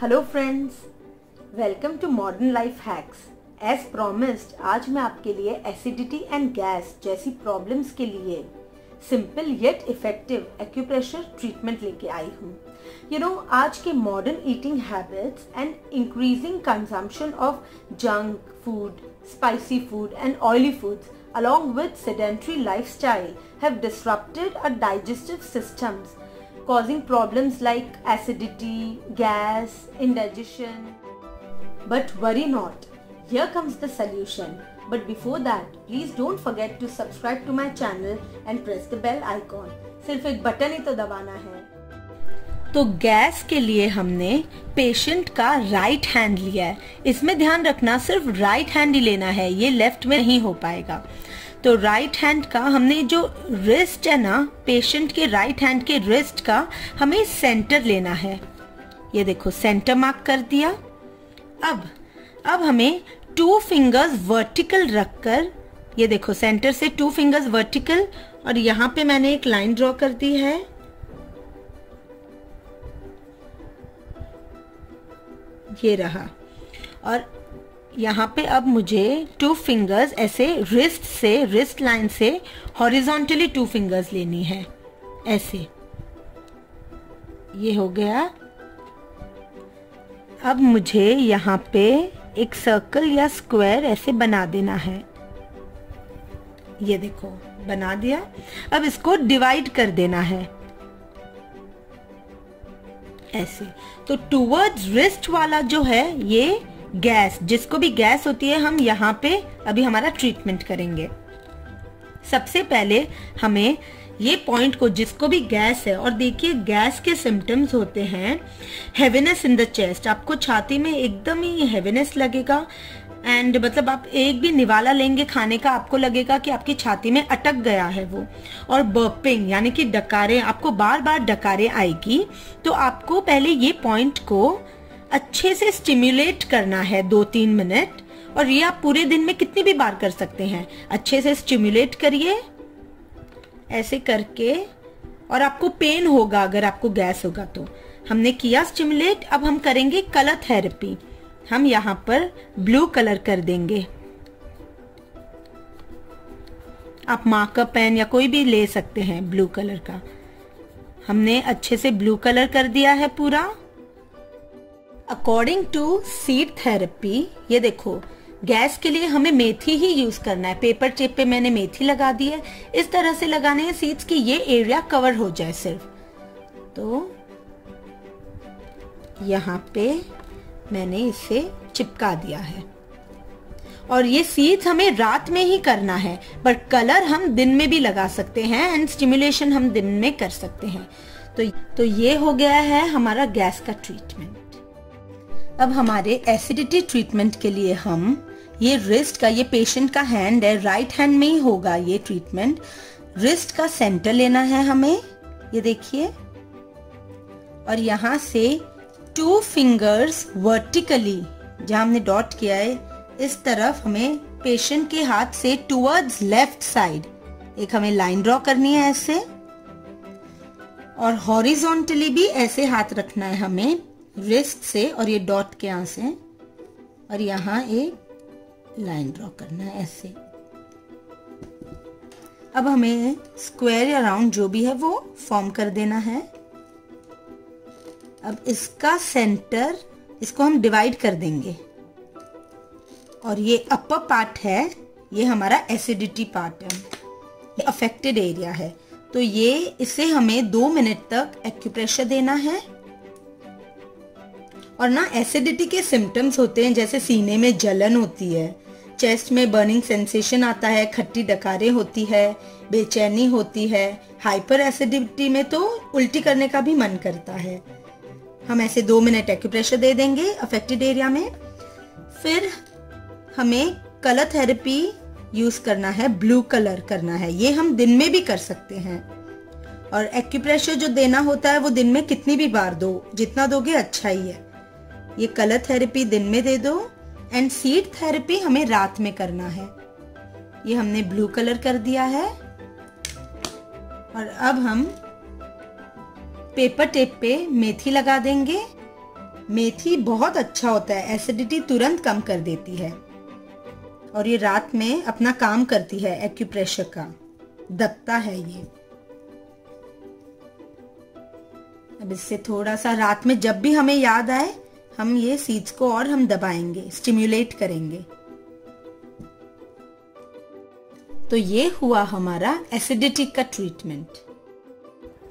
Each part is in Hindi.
Hello friends welcome to modern life hacks as promised आज मैं आपके लिए एसिडिटी एंड गैस जैसी प्रॉब्लम्स के लिए simple yet effective acupressure treatment लेके आई हूँ. यू नो आज के modern eating habits and increasing consumption of junk food spicy food and oily foods along with sedentary lifestyle, have disrupted our digestive systems causing problems like acidity, gas, indigestion. But worry not, here comes the solution. But before that, please don't forget to subscribe to my channel and press the bell icon. सिर्फ़ एक बटन ही तो दबाना है तो गैस के लिए हमने पेशेंट का राइट हैंड लिया है इसमें ध्यान रखना सिर्फ़ राइट हैंड ही लेना है ये लेफ़्ट में नहीं हो पाएगा तो राइट हैंड का हमने जो रिस्ट है ना पेशेंट के राइट हैंड के रिस्ट का हमें सेंटर लेना है। ये देखो सेंटर मार्क कर दिया। अब अब हमें टू फिंगर्स वर्टिकल रखकर, ये देखो सेंटर से टू फिंगर्स वर्टिकल और यहाँ पे मैंने एक लाइन ड्रॉ कर दी है। ये रहा। और यहाँ पे अब मुझे टू फिंगर्स ऐसे रिस्ट से रिस्ट लाइन से हॉरिजॉन्टली टू फिंगर्स लेनी है। ऐसे। ये हो गया। अब मुझे यहाँ पे एक सर्कल या स्क्वायर ऐसे बना देना है। ये देखो, बना दिया। अब इसको डिवाइड कर देना है। ऐसे। तो टूवर्ड्स रिस्ट वाला जो है, ये गैस, जिसको भी गैस होती है, हम यहाँ पे अभी हमारा ट्रीटमेंट करेंगे। सबसे पहले हमें ये पॉइंट को, जिसको भी गैस है, और देखिए गैस के सिम्टम्स होते हैं हेवीनेस इन द चेस्ट आपको छाती में एकदम ही हेवीनेस लगेगा एंड मतलब आप एक भी निवाला लेंगे खाने का, आपको लगेगा कि आपकी छाती में अटक गया है वो। और बर्पिंग यानी कि डकारे, आपको बार बार डकारे आएगी तो आपको पहले ये पॉइंट को अच्छे से स्टिम्युलेट करना है दो तीन मिनट और ये आप पूरे दिन में कितनी भी बार कर सकते हैं। अच्छे से स्टिम्युलेट करिए, ऐसे करके, और आपको पेन होगा अगर आपको गैस होगा तो। हमने किया स्टिमुलेट अब हम करेंगे कलर थेरेपी हम यहाँ पर ब्लू कलर कर देंगे। आप मार्कर पेन या कोई भी ले सकते हैं ब्लू कलर का। हमने अच्छे से ब्लू कलर कर दिया है पूरा। अकॉर्डिंग टू सीड थेरेपी ये देखो, गैस के लिए हमें मेथी ही यूज़ करना है। पेपर टेप पे मैंने मेथी लगा दी है। इस तरह से लगाने हैं सीड्स की ये एरिया कवर हो जाए सिर्फ़। तो यहाँ पे मैंने इसे चिपका दिया है। और ये सीड्स हमें रात में ही करना है। बट कलर हम दिन में भी लगा सकते हैं एंड स्टिमुलेशन हम दिन में कर सकते हैं। तो तो ये हो गया है हमारा गैस का ट्रीटमेंट अब हमारे एसिडिटी ट्रीटमेंट के लिए हम ये रिस्ट का, ये पेशेंट का हैंड है राइट हैंड में ही होगा ये ट्रीटमेंट रिस्ट का सेंटर लेना है हमें, ये देखिए. और यहाँ से टू फिंगर्स वर्टिकली जहाँ हमने डॉट किया है, इस तरफ़ हमें पेशेंट के हाथ से टूवर्ड्स लेफ़्ट साइड एक हमें लाइन ड्रॉ करनी है ऐसे. और हॉरिजॉन्टली भी ऐसे हाथ रखना है हमें. रिस्ट से और ये डॉट के यहाँ से और यहाँ एक लाइन ड्रॉ करना है ऐसे। अब हमें स्क्वायर या राउंड जो भी है वो फॉर्म कर देना है। अब इसका सेंटर इसको हम डिवाइड कर देंगे। और ये अपर पार्ट है, ये हमारा एसिडिटी पार्ट है। ये अफेक्टेड एरिया है। तो ये इसे हमें दो मिनट तक एक्यूप्रेशर देना है। और ना एसिडिटी के सिम्टम्स होते हैं, जैसे सीने में जलन होती है चेस्ट में बर्निंग सेंसेशन आता है, खट्टी डकारें होती है, बेचैनी होती है हाइपर एसिडिटी में तो उल्टी करने का भी मन करता है। हम ऐसे दो मिनट एक्यूप्रेशर दे देंगे अफेक्टेड एरिया में। फिर हमें कलर थेरेपी यूज़ करना है ब्लू कलर करना है। ये हम दिन में भी कर सकते हैं। और एक्यूप्रेशर जो देना होता है, वो दिन में कितनी भी बार दो, जितना दोगे अच्छा ही है। ये कलर थेरेपी दिन में दे दो एंड सीड थेरेपी हमें रात में करना है। ये हमने ब्लू कलर कर दिया है। और अब हम पेपर टेप पे मेथी लगा देंगे। मेथी बहुत अच्छा होता है एसिडिटी तुरंत कम कर देती है। और ये रात में अपना काम करती है एक्यूप्रेशर का। दबता है ये। अब इससे थोड़ा सा रात में जब भी हमें याद आए हम ये सीड्स को और हम दबाएँगे स्टिम्युलेट करेंगे। तो ये हुआ हमारा एसिडिटी का ट्रीटमेंट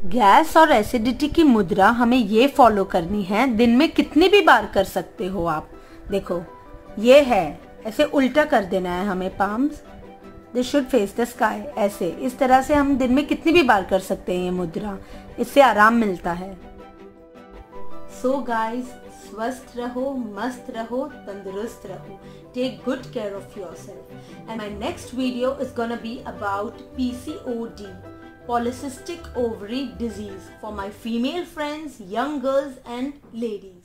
गैस और एसिडिटी की मुद्रा हमें ये फॉलो करनी है, दिन में कितनी भी बार कर सकते हो आप। देखो, ये है, ऐसे उल्टा कर देना है हमें palms this should face the sky ऐसे। इस तरह से हम दिन में कितनी भी बार कर सकते हैं ये मुद्रा। इससे आराम मिलता है। सो so गाइस स्वस्थ रहो, मस्त रहो, तंदुरुस्त रहो। Take good care of yourself and my next video is gonna be about P C O D polycystic ovary disease for my female friends young girls and ladies